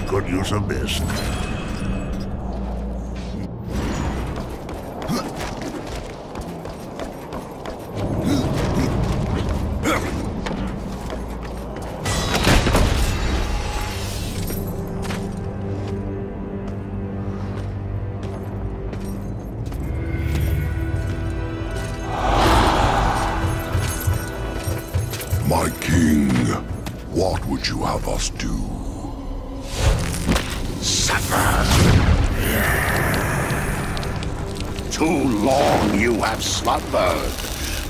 make good use of this. My king, what would you have us do? Have slumbered.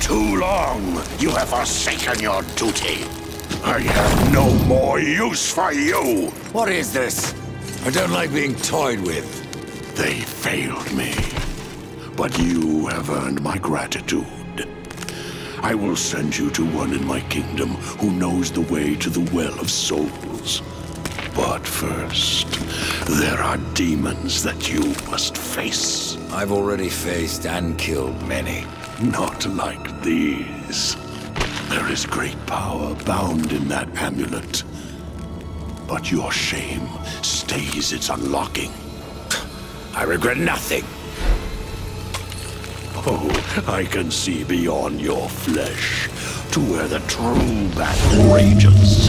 Too long you have forsaken your duty. I have no more use for you. What is this? I don't like being toyed with. They failed me. But you have earned my gratitude. I will send you to one in my kingdom who knows the way to the Well of Souls. But first, there are demons that you must face. I've already faced and killed many. Not like these. There is great power bound in that amulet. But your shame stays its unlocking. I regret nothing. Oh, I can see beyond your flesh to where the true battle rages.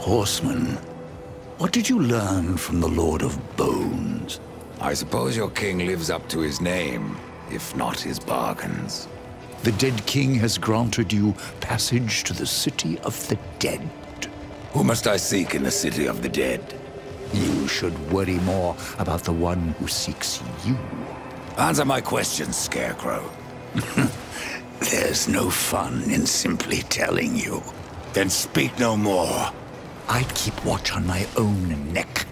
Horseman, what did you learn from the Lord of Bones? I suppose your king lives up to his name, if not his bargains. The dead king has granted you passage to the city of the dead. Who must I seek in the city of the dead? You should worry more about the one who seeks you. Answer my question, Scarecrow. There's no fun in simply telling you. Then speak no more. I'd keep watch on my own neck.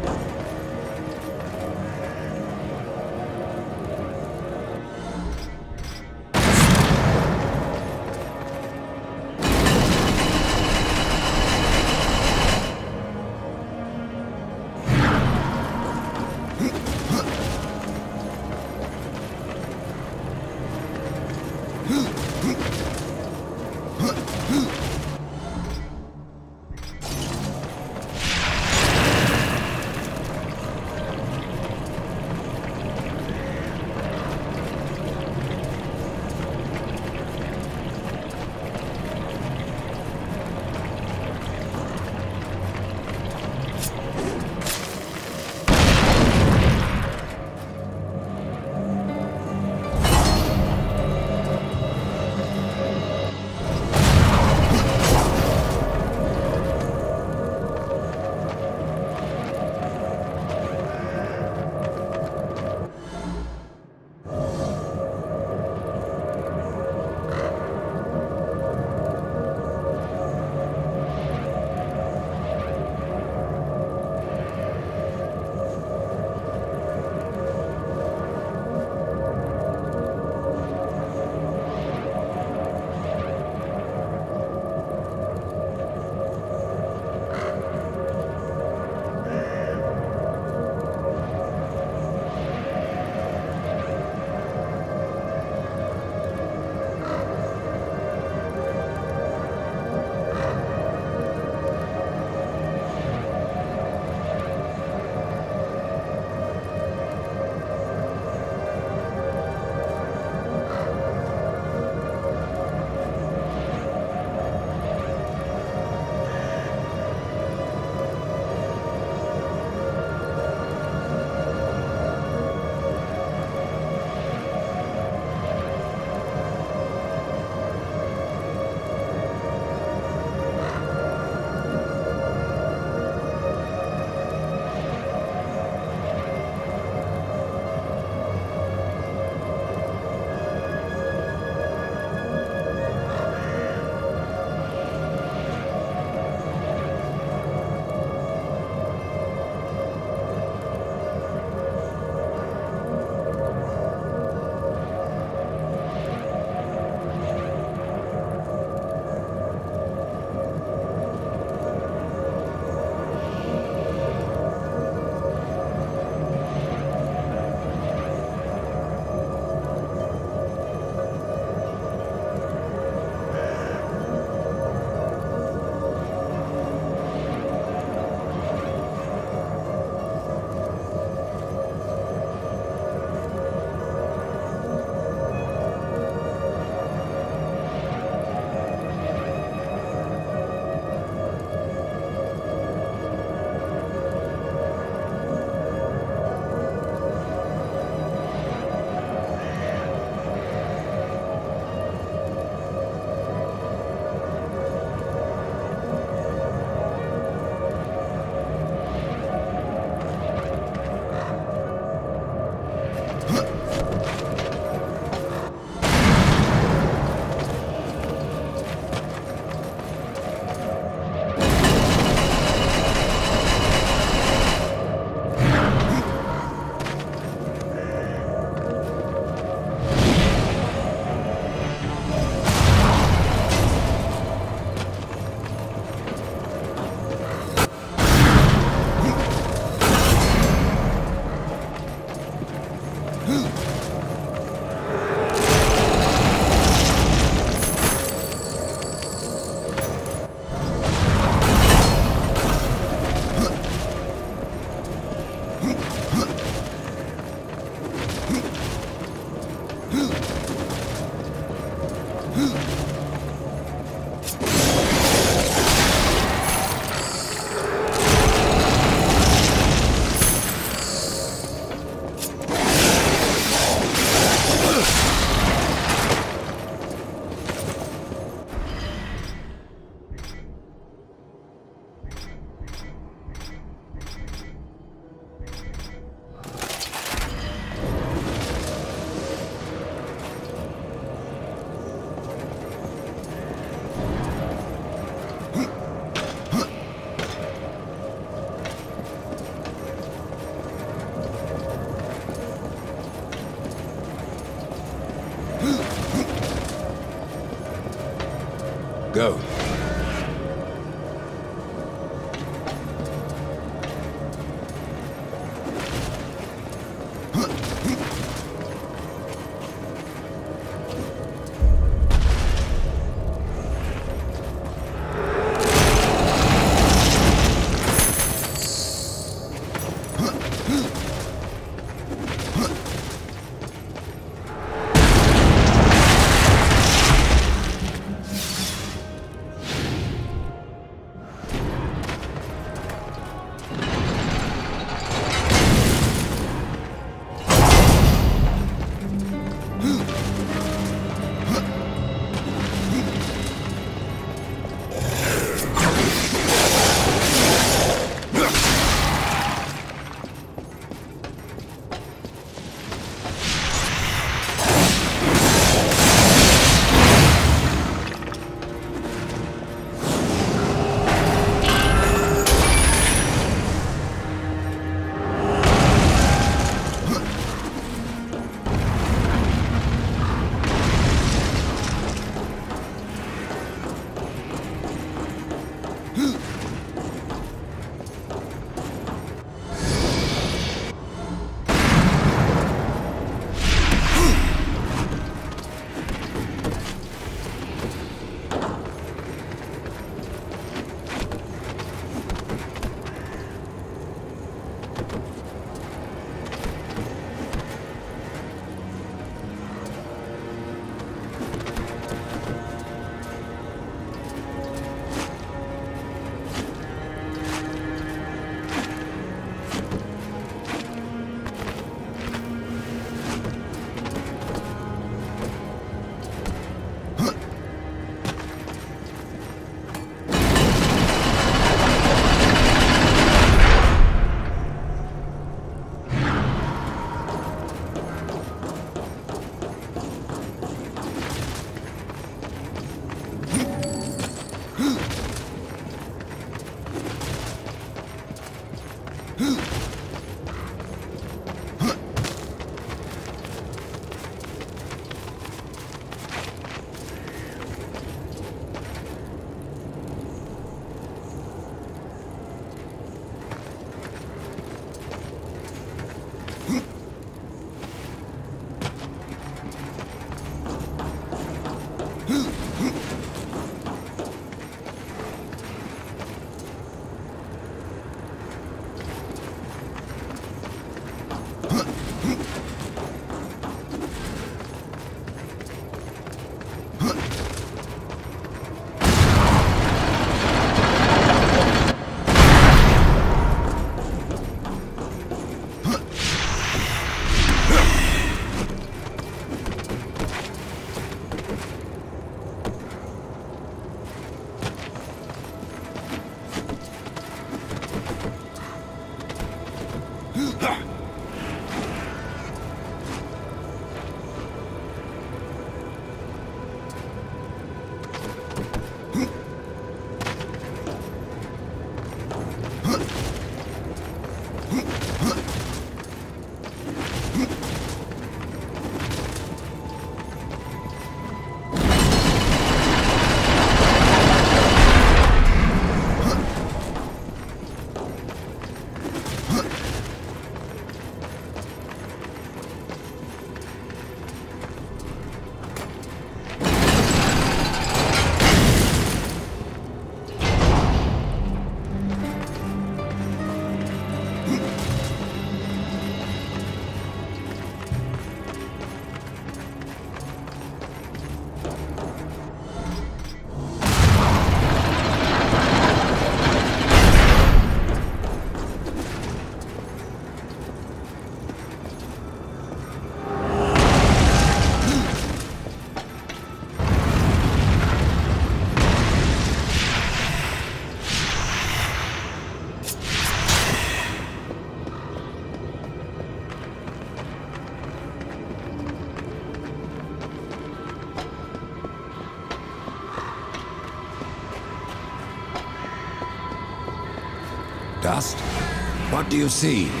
What do you see?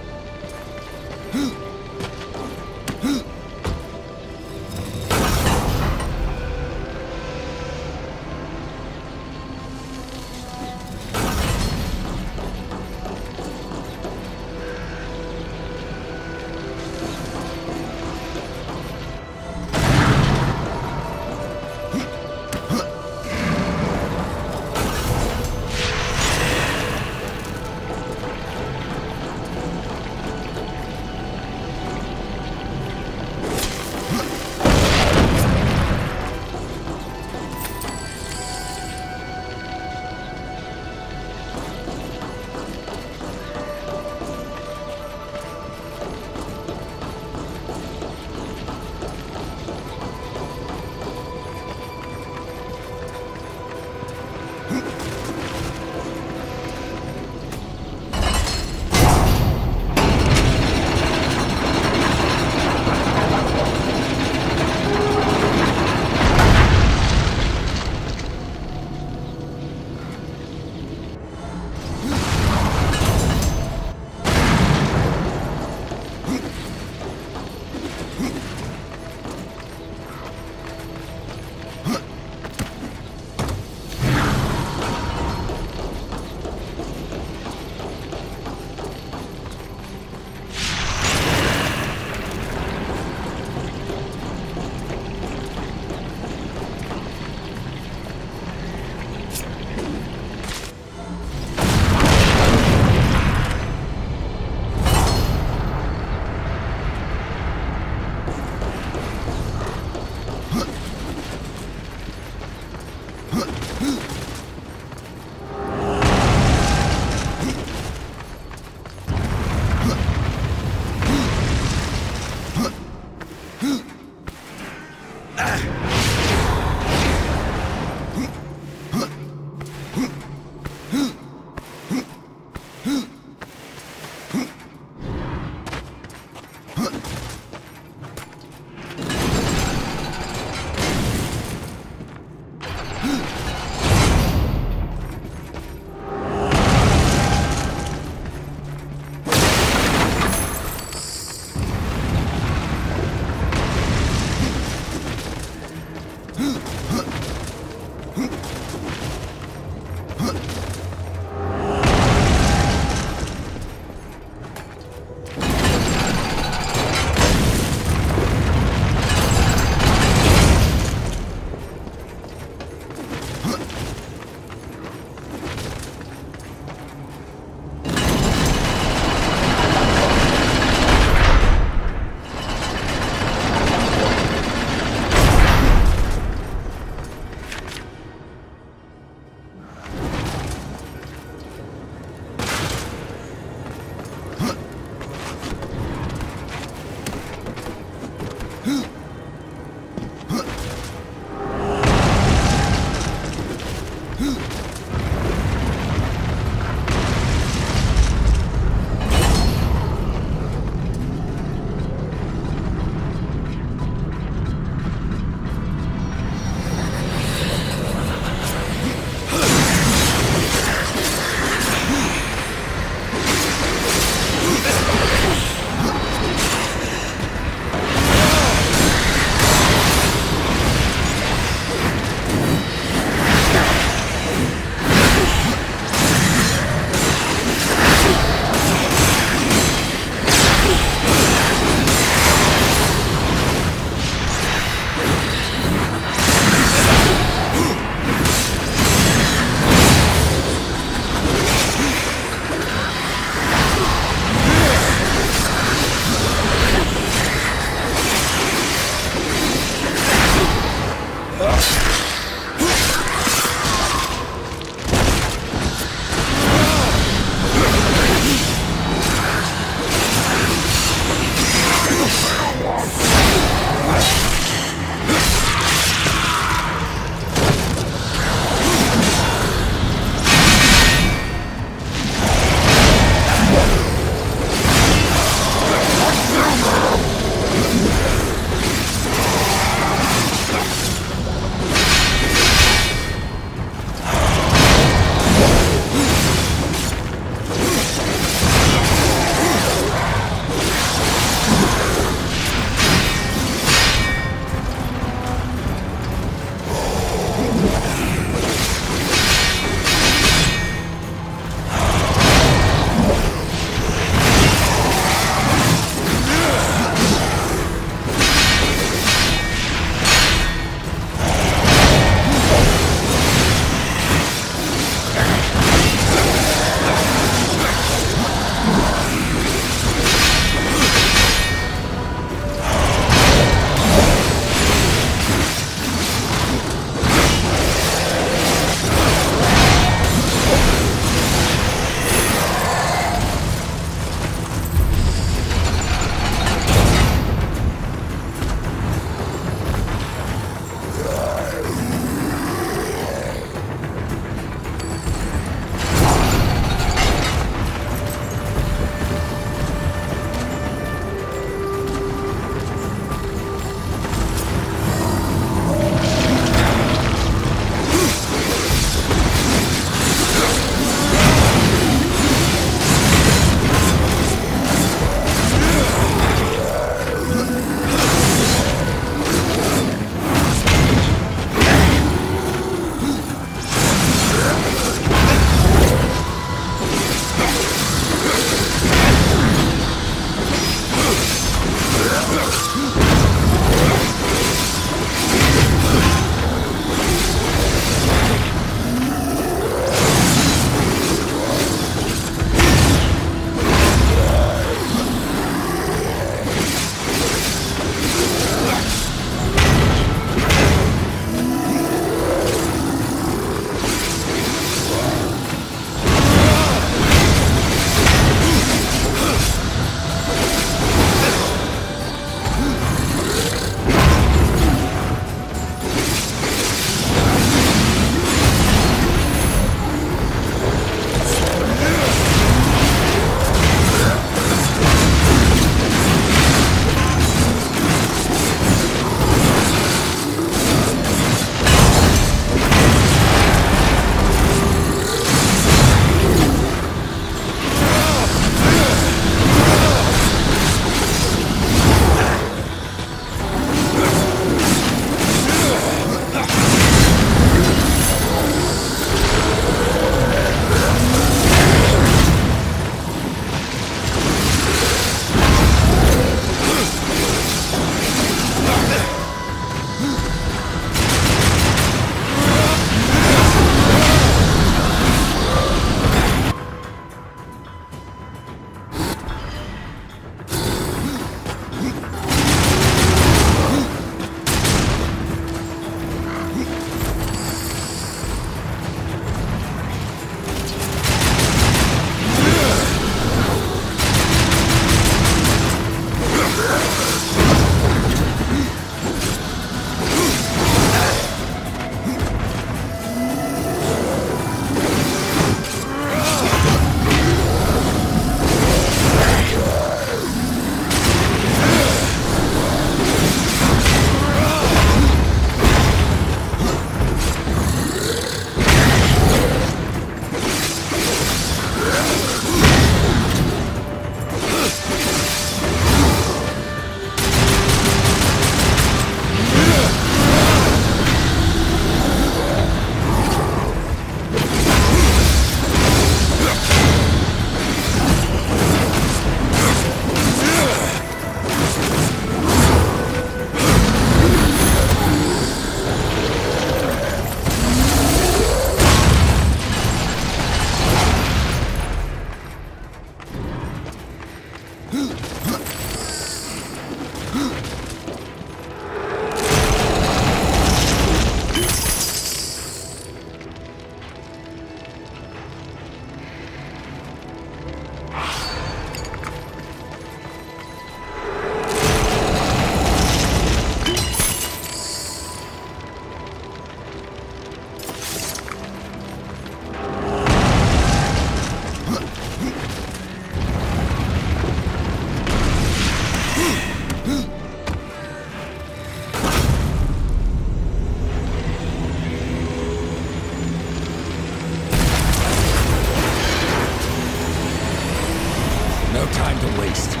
no time to waste.